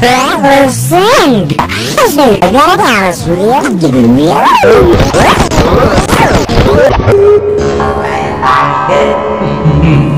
Ever sing? Got Alice real giving me a Ah!